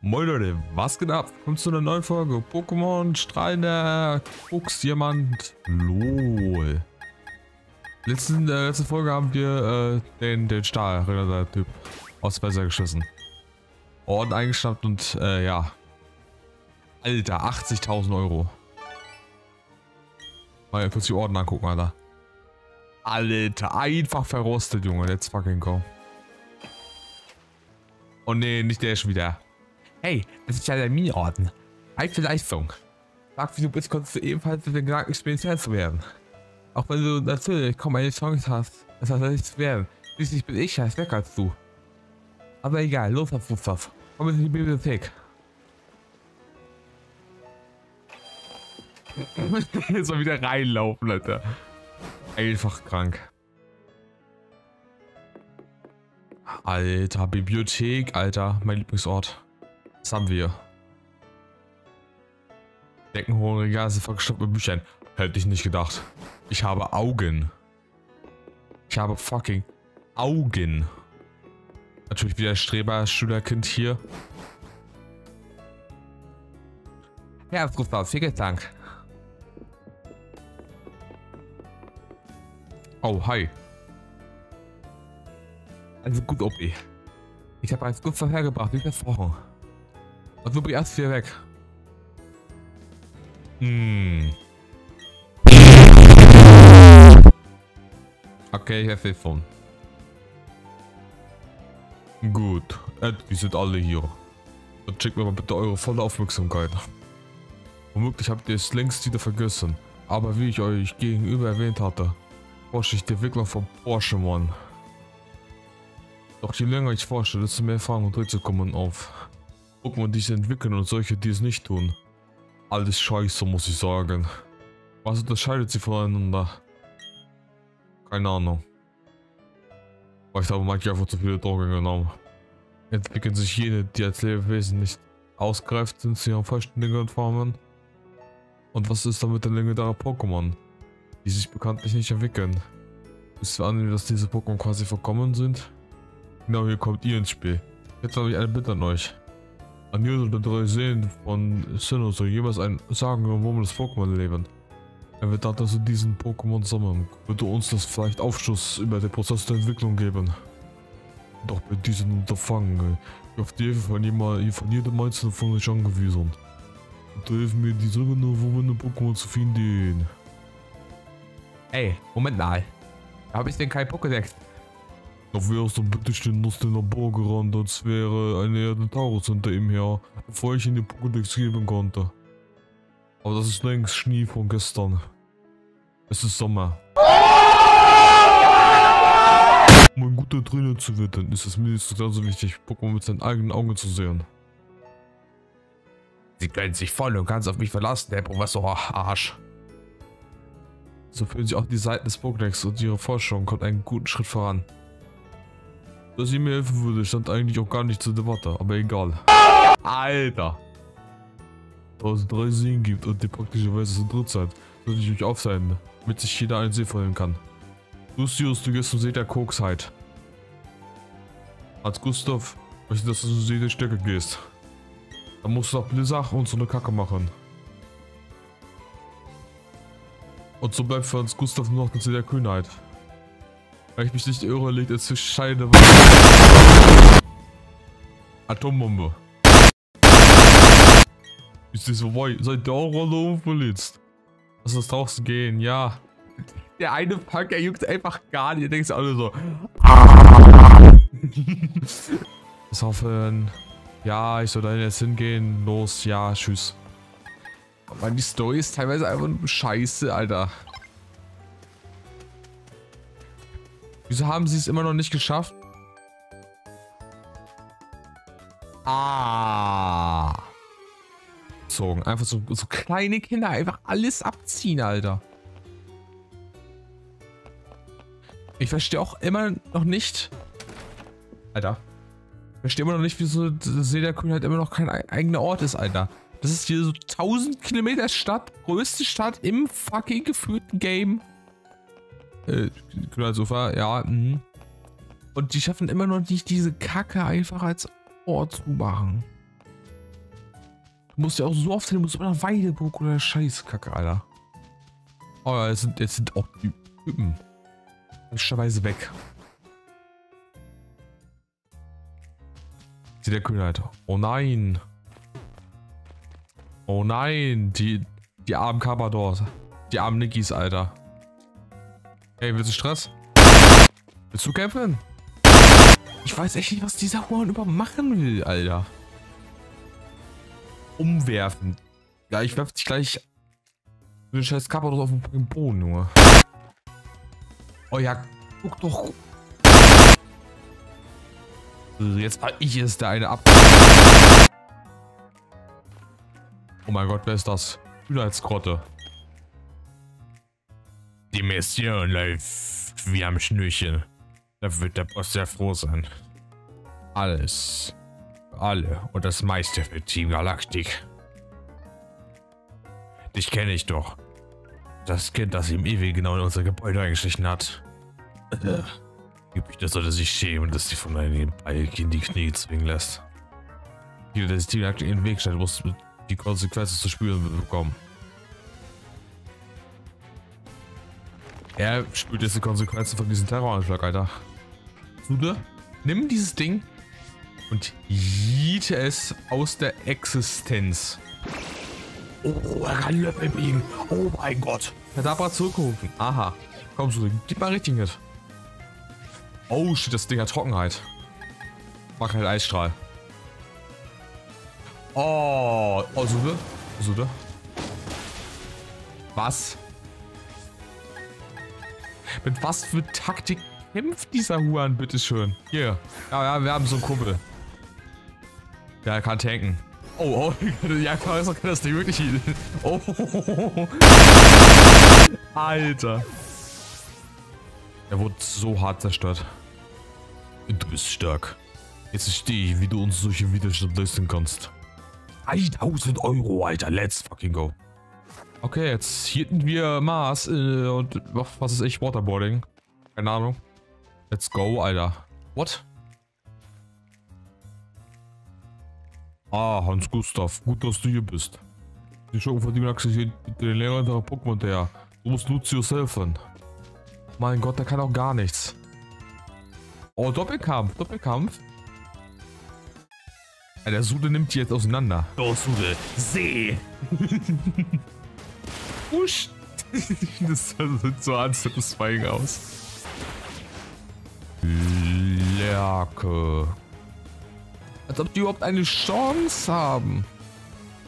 Moin Leute, was geht ab? Kommt zu einer neuen Folge Pokémon Strahlender Fuchsdiamant LOL. Letzten, äh, letzte Folge haben wir äh, den, den Stahlritter-Typ aus dem Wasser geschossen. Orden eingeschnappt und äh, ja. Alter, 80.000 Euro. Mal kurz die Orden angucken, Alter. Alter, einfach verrostet, Junge. Let's fucking go. Oh nee, nicht der schon wieder. Hey, das ist ja der Mini-Orden. Alte Leistung. Sag wie du bist, konntest du ebenfalls mit dem Gedanken spielen, zu werden. Auch wenn du natürlich kaum eine Chance hast, es tatsächlich zu werden. Schließlich bin ich ja stärker als du. Aber egal, los auf Gustav. Komm in die Bibliothek. so wieder reinlaufen, Alter. Einfach krank. Alter, Bibliothek, Alter, mein Lieblingsort. Was haben wir? Decken, hohe Regale sind vollgestopft mit Büchern. Hätte ich nicht gedacht. Ich habe Augen. Ich habe fucking Augen. Natürlich wieder Streber, Schülerkind hier. Ja, Gustav, vielen Dank. Oh, hi. Also gut, OP. Ich habe alles gut vorhergebracht, wie versprochen. Und du erst wieder weg. Hm. Okay, ich habe von. Gut, die sind alle hier. Dann checkt mir mal bitte eure volle Aufmerksamkeit. Womöglich habt ihr es längst wieder vergessen. Aber wie ich euch gegenüber erwähnt hatte, forsche ich die Entwicklung von Porsche One. Doch je länger ich forsche, desto mehr Erfahrung und Rätsel kommen auf. Pokémon, die sich entwickeln und solche, die es nicht tun. Alles scheiße, muss ich sagen. Was unterscheidet sie voneinander? Keine Ahnung. Vielleicht haben manche einfach zu viele Drogen genommen. Entwickeln sich jene, die als Lebewesen nicht ausgereift sind zu ihren vollständigen Formen. Und was ist damit der legendäre Pokémon, die sich bekanntlich nicht entwickeln? Ist wir annehmen, dass diese Pokémon quasi verkommen sind? Genau, hier kommt ihr ins Spiel. Jetzt habe ich eine Bitte an euch. An jeder der drei Seen von Sinnoh soll jeweils ein Sagen wo das Pokémon leben. Er wird dann also diesen Pokémon sammeln. Würde uns das vielleicht Aufschluss über den Prozess der Entwicklung geben. Doch bei diesem Unterfangen ich auf die Hilfe von, jemand, von jedem Einzelnen von euch angewiesen. Und helfen mir die sagenumwobenen Pokémon zu finden. Ey, Moment mal. Habe ich denn kein Pokédex? Da wärst du bitte stehen aus den Labor gerannt, als wäre eine Erde Taurus hinter ihm her, bevor ich ihn den Pokédex geben konnte. Aber das ist längst Schnee von gestern. Es ist Sommer. Um ein guter Trainer zu werden, ist es mindestens genauso wichtig, Pokémon mit seinen eigenen Augen zu sehen. Sie können sich voll und ganz auf mich verlassen, Herr Professor Arsch. So fühlen sich auch die Seiten des Pokédex und ihre Forschung kommt einen guten Schritt voran. Dass sie mir helfen würde, stand eigentlich auch gar nicht zur Debatte, aber egal. Alter! Da es drei Seen gibt und die praktischerweise zu dritt seid, sollte ich euch aufsenden, damit sich jeder einen See vornehmen kann. Lucius, du gehst zum See der Koksheit. Als Gustav möchte, dass du zum See der Stärke gehst. Dann musst du auch Blizzard und so eine Kacke machen. Und so bleibt für uns Gustav nur noch der See der Kühnheit. Wenn ich mich nicht irre, liegt es zwischen Scheide. Atombombe. Ist das vorbei? Seid ihr auch Rolle verletzt? Lass uns draußen gehen, ja. Der eine Punk, er juckt einfach gar nicht. Ihr denkt alle so. Was hoffen. Ja, ich soll da jetzt hingehen. Los, ja, tschüss. Aber die Story ist teilweise einfach nur scheiße, Alter. Wieso haben sie es immer noch nicht geschafft? Ah. Zogen. Einfach so, so kleine Kinder einfach alles abziehen, Alter. Ich verstehe auch immer noch nicht. Alter. Ich verstehe immer noch nicht, wieso Sederkühn halt immer noch kein eigener Ort ist, Alter. Das ist hier so 1000 Kilometer Stadt, größte Stadt im fucking geführten Game. Äh, Sofa, ja, mh. Und die schaffen immer noch nicht diese Kacke einfach als Ort zu machen. Du musst ja auch so oft hin, du musst immer nach Weideburg oder Scheißkacke, Alter. Oh ja, jetzt sind, jetzt sind auch die Typen. Möglicherweise weg. Sie der Kühnheit. Oh nein. Oh nein. Die, die armen Cabadors. Die armen Nickis, Alter. Hey, willst du Stress? Willst du kämpfen? Ich weiß echt nicht, was dieser Huan überhaupt machen will, Alter. Umwerfen. Ja, ich werf dich gleich den scheiß Kapados auf den Boden, Junge. Oh ja, guck doch. Jetzt war ich es, der eine ab. Oh mein Gott, wer ist das? Hühnerheitsgrotte. Die Mission läuft wie am Schnürchen. Da wird der Boss sehr froh sein. Alles. Alle und das meiste für Team Galaktik. Dich kenne ich doch. Das Kind, das ihm ewig genau in unser Gebäude eingeschlichen hat. Das sollte sich schämen, dass sie von einem Balk in die Knie zwingen lässt. Jeder, der sich Team Galaktik in den Weg stellt, muss die Konsequenzen zu spüren bekommen. Er spürt jetzt die Konsequenzen von diesem Terroranschlag, Alter. Sude, nimm dieses Ding und jiete es aus der Existenz. Oh, er kann Löffel biegen. Oh mein Gott. Er darf mal zurückrufen. Aha. Komm, Sude, gib mal richtig mit. Oh, shit, das Ding hat Trockenheit. Mach halt Eisstrahl. Oh, oh, Sude. Sude. Was? Mit was für Taktik kämpft dieser Huan, bitteschön? Hier. Ja, ja, wir haben so einen Kumpel. Ja, er kann tanken. Oh, oh, ja, kann das nicht wirklich. Oh. Alter. Er wurde so hart zerstört. Du bist stark. Jetzt verstehe ich, wie du uns solche Widerstand leisten kannst. 1000 Euro, Alter. Let's fucking go. Okay, jetzt hielten wir Mars äh, und was ist ich? Waterboarding. Keine Ahnung. Let's go, Alter. What? Ah, Hans Gustav. Gut, dass du hier bist. Die Schurken von dir hier den Lehrer der Pokémon her. Du musst Lucius helfen. Mein Gott, der kann auch gar nichts. Oh, Doppelkampf. Doppelkampf. Ja, der Sude nimmt die jetzt auseinander. Oh, Sude. See. Usch. das sieht so unsatisfying aus. Lerke. Als ob die überhaupt eine Chance haben.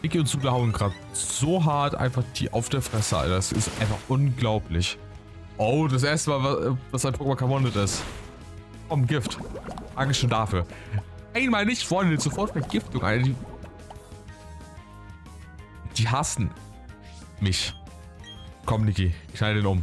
Vicky und Suda hauen gerade so hart einfach die auf der Fresse, Alter. Das ist einfach unglaublich. Oh, das erste Mal, was ein Pokémon gewonnen ist. Komm, Gift. Dankeschön dafür. Einmal nicht, Freunde, sofort Vergiftung, Alter. Die, die hassen mich. Komm, Niki, knall den um.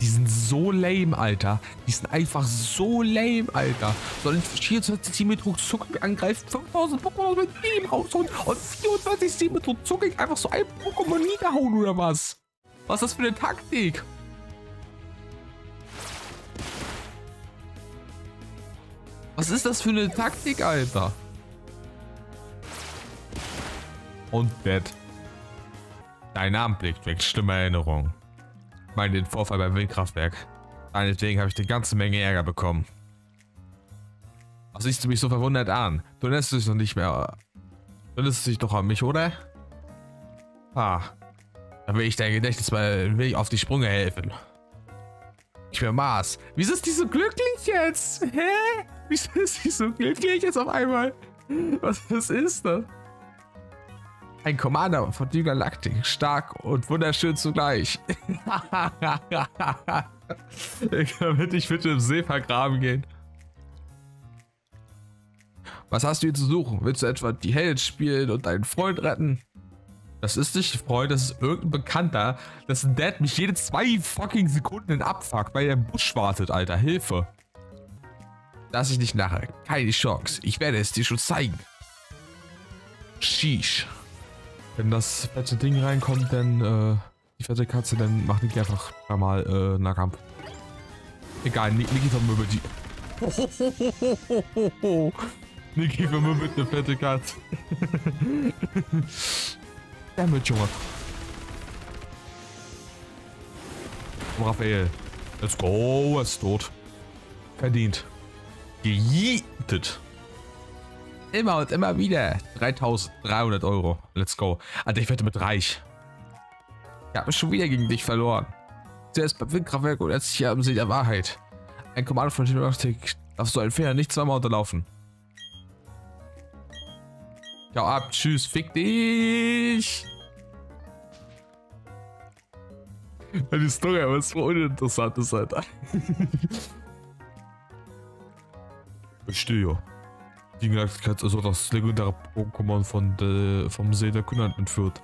Die sind so lame, Alter. Die sind einfach so lame, Alter. Soll ich 24 Symmetro Zucker angreifen, 5000 Pokémon mit ihm rausholen und 24 Symmetro Zucker einfach so ein Pokémon niederhauen oder was? Was ist das für eine Taktik? Was ist das für eine Taktik, Alter? Und dead. Dein Anblick weckt schlimme Erinnerungen. Ich meine den Vorfall beim Windkraftwerk. Deinetwegen habe ich eine ganze Menge Ärger bekommen. Was siehst du mich so verwundert an? Du erinnerst dich noch nicht mehr. Du erinnerst dich doch an mich, oder? Ah. Dann will ich dein Gedächtnis mal will ich auf die Sprünge helfen. Ich bin Mars. Wieso ist die so glücklich jetzt? Hä? Wieso ist die so glücklich jetzt auf einmal? Was, was ist das? Ein Commander von die Galaktik. Stark und wunderschön zugleich. Damit ich bitte im See vergraben gehen. Was hast du hier zu suchen? Willst du etwa die Held spielen und deinen Freund retten? Das ist nicht Freund, das ist irgendein Bekannter, dessen Dad mich jede zwei fucking Sekunden abfuckt, weil er im Busch wartet, Alter. Hilfe. Lass ich nicht nachher. Keine Chance. Ich werde es dir schon zeigen. Sheesh. Wenn das fette Ding reinkommt, dann äh, die fette Katze, dann macht Niki einfach einmal äh, Nahkampf. Egal, Ni- Niki vermöbelt die. Niki vermöbelt eine fette Katze. Damit, Junge. Raphael. Let's go, er ist tot. Verdient. Gejietet. Immer und immer wieder. 3300 Euro. Let's go. Alter, ich werde mit reich. Ich habe schon wieder gegen dich verloren. Zuerst beim Windkraftwerk und jetzt hier am See der Wahrheit. Ein Kommando von Gymnastik darfst du einen Fehler nicht zweimal unterlaufen. Ja, ab. Tschüss. Fick dich. Ja, die Story aber voll uninteressant, ist Alter. Verstehe. Die Galaktikheit also das legendäre Pokémon von der, vom See der Kühnheit entführt.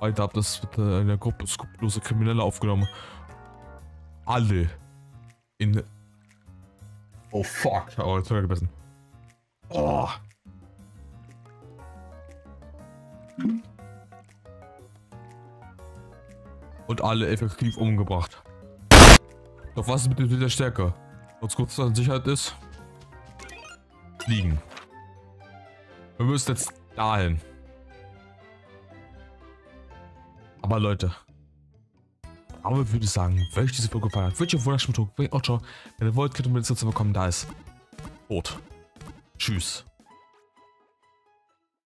Weiter habt das mit äh, einer Gruppe skrupellose Kriminelle aufgenommen. Alle in. Oh fuck. Oh, jetzt hab ich gebissen. Oh. Und alle effektiv umgebracht. Doch was ist mit der Stärke? Was kurz an Sicherheit ist? Fliegen. Wir müssen jetzt dahin. Aber Leute. Aber würde ich sagen, wenn euch diese Folge gefallen hat, würde ich Wunderschmuck drücken. Wenn ihr wollt, könnt ihr mir das dazu bekommen. Da ist. Rot. Tschüss.